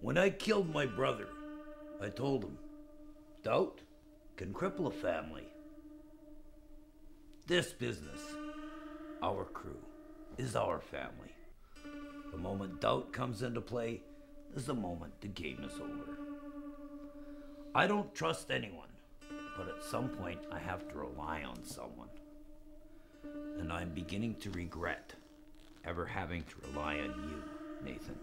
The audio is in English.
When I killed my brother, I told him, doubt can cripple a family. This business, our crew, is our family. The moment doubt comes into play is the moment the game is over. I don't trust anyone, but at some point I have to rely on someone. And I'm beginning to regret ever having to rely on you, Nathan.